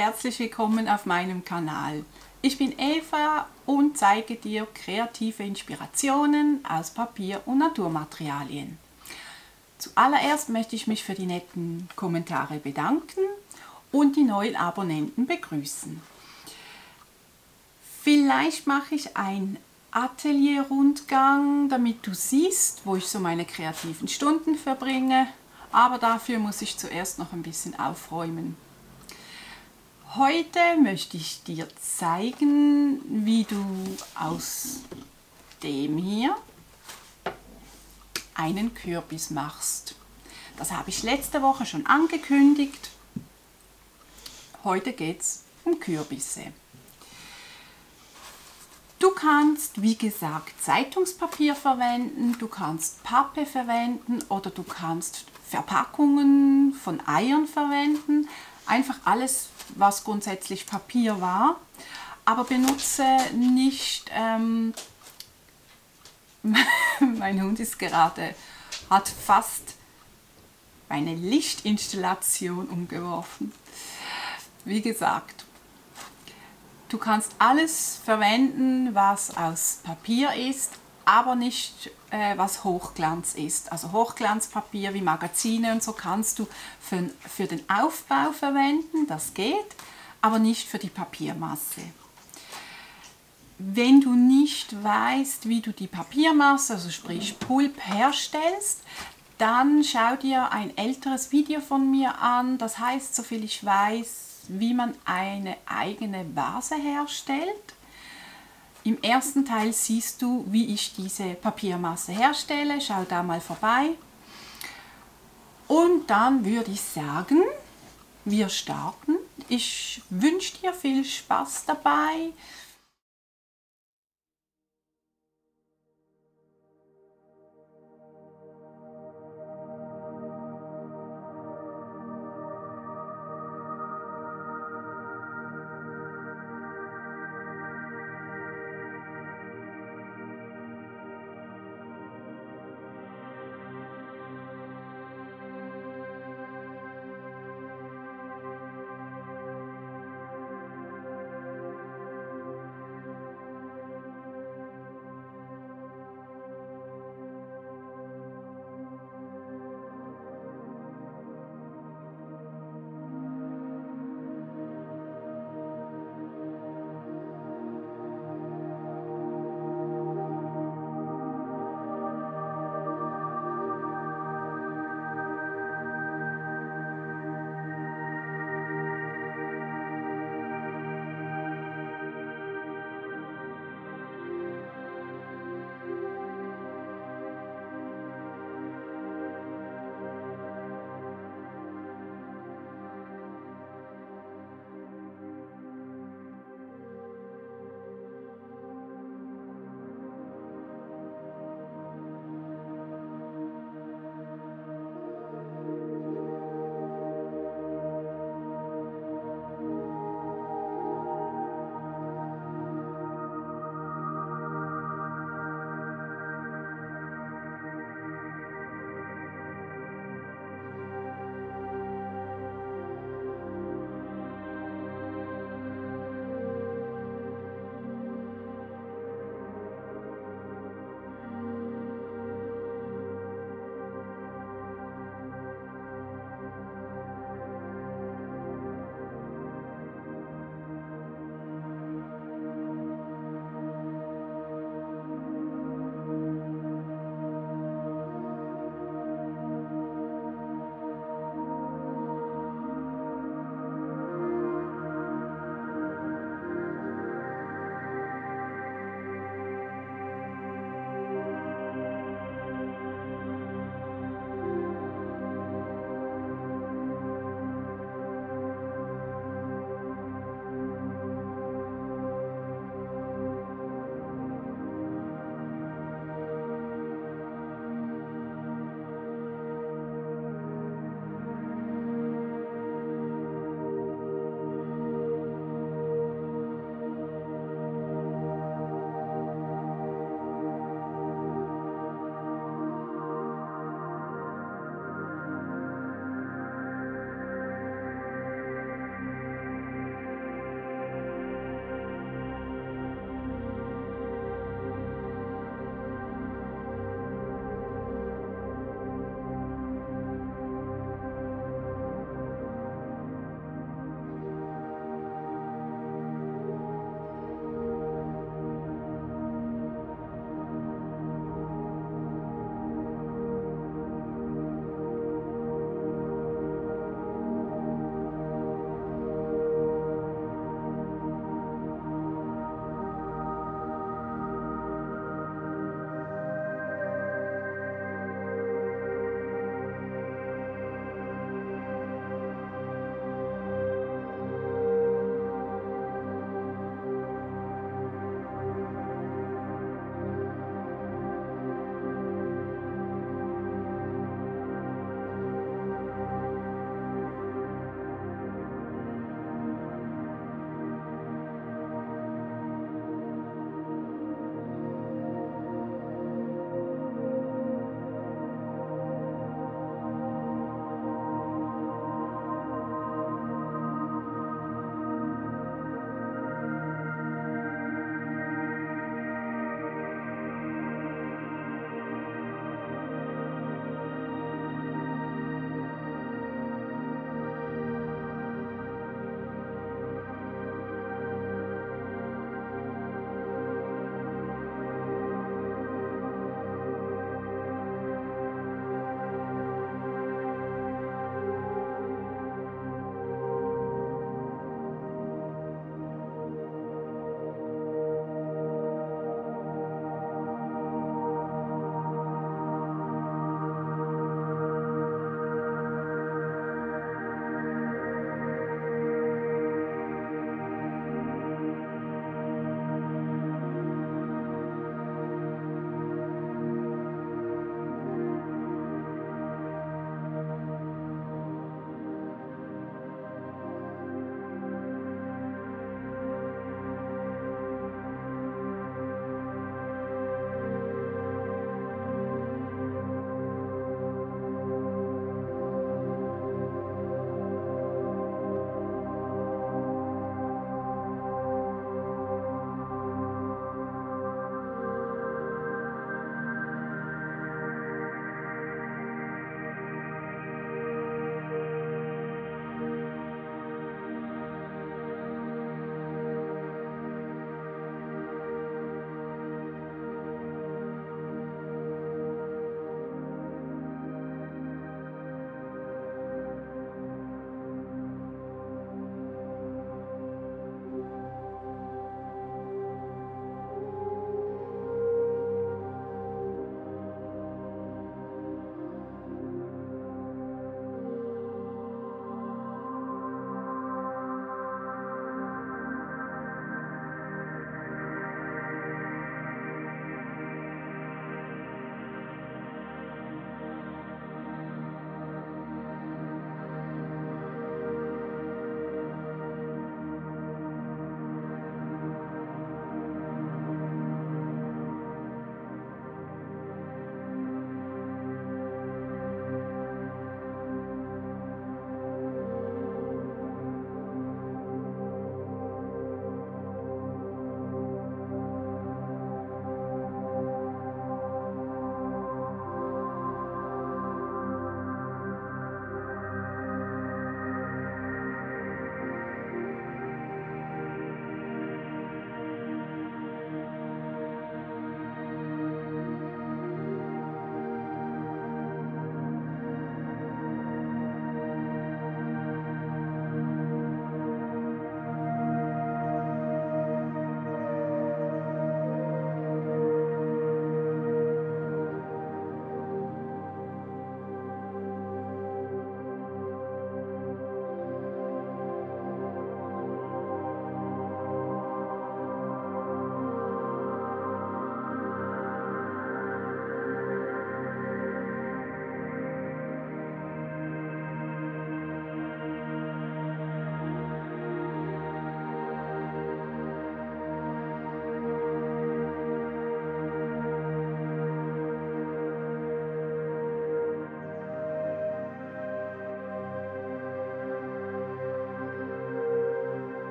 herzlich willkommen auf meinem Kanal. Ich bin Eva und zeige dir kreative Inspirationen aus Papier und Naturmaterialien. Zuallererst möchte ich mich für die netten Kommentare bedanken und die neuen Abonnenten begrüßen. Vielleicht mache ich einen Atelierrundgang, damit du siehst, wo ich so meine kreativen Stunden verbringe, aber dafür muss ich zuerst noch ein bisschen aufräumen. Heute möchte ich dir zeigen, wie du aus dem hier einen Kürbis machst. Das habe ich letzte Woche schon angekündigt. Heute geht es um Kürbisse. Du kannst, wie gesagt, Zeitungspapier verwenden, du kannst Pappe verwenden oder du kannst Verpackungen von Eiern verwenden. Einfach alles, was grundsätzlich Papier war. Aber benutze nicht, ähm, mein Hund ist gerade, hat fast meine Lichtinstallation umgeworfen. Wie gesagt, du kannst alles verwenden, was aus Papier ist, aber nicht äh, was Hochglanz ist. Also Hochglanzpapier wie Magazine und so kannst du für, für den Aufbau verwenden, das geht, aber nicht für die Papiermasse. Wenn du nicht weißt, wie du die Papiermasse, also sprich Pulp, herstellst, dann schau dir ein älteres Video von mir an. Das heißt, soviel ich weiß, wie man eine eigene Vase herstellt. Im ersten Teil siehst du, wie ich diese Papiermasse herstelle. Schau da mal vorbei. Und dann würde ich sagen, wir starten. Ich wünsche dir viel Spaß dabei.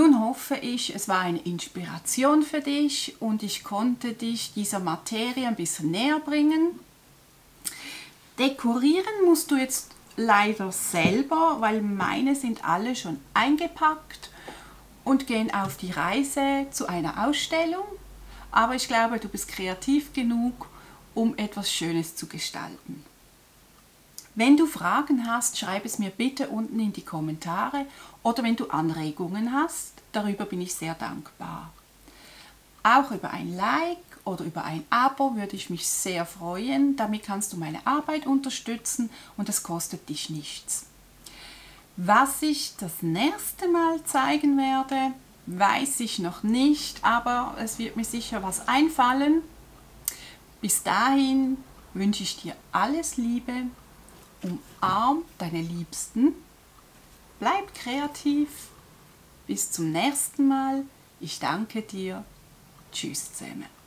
Nun hoffe ich, es war eine Inspiration für dich und ich konnte dich dieser Materie ein bisschen näher bringen. Dekorieren musst du jetzt leider selber, weil meine sind alle schon eingepackt und gehen auf die Reise zu einer Ausstellung. Aber ich glaube, du bist kreativ genug, um etwas Schönes zu gestalten. Wenn du Fragen hast, schreib es mir bitte unten in die Kommentare oder wenn du Anregungen hast, darüber bin ich sehr dankbar. Auch über ein Like oder über ein Abo würde ich mich sehr freuen. Damit kannst du meine Arbeit unterstützen und es kostet dich nichts. Was ich das nächste Mal zeigen werde, weiß ich noch nicht, aber es wird mir sicher was einfallen. Bis dahin wünsche ich dir alles Liebe, umarm deine Liebsten, bleib kreativ. Bis zum nächsten Mal. Ich danke dir. Tschüss zusammen.